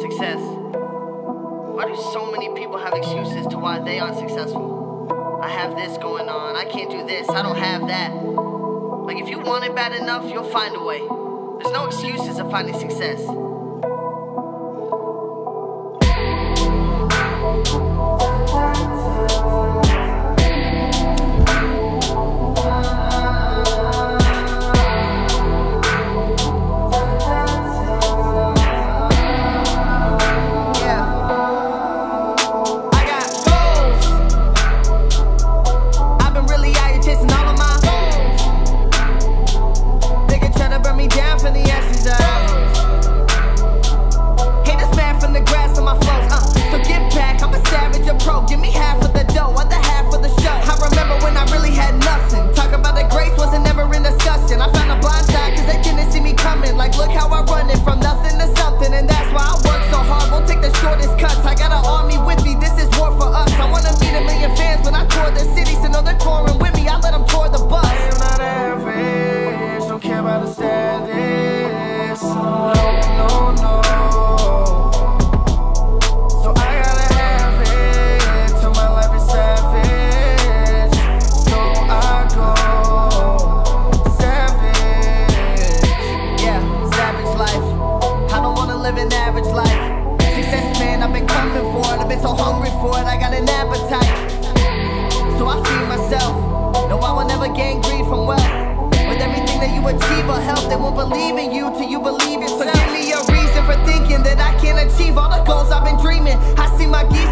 Success. Why do so many people have excuses to why they aren't successful? I have this going on. I can't do this. I don't have that. Like, if you want it bad enough, you'll find a way. There's no excuses of finding success. Care about. No, no, no. So I gotta have it till my life is savage. So I go savage. Yeah, savage life. I don't wanna live an average life. Success, man, I've been coming for it. I've been so hungry for it. I got an appetite. So I feed myself. No, I will never gain greed from wealth. Believe in you till you believe yourself. So give me a reason for thinking that I can't achieve all the goals I've been dreaming. I see my geese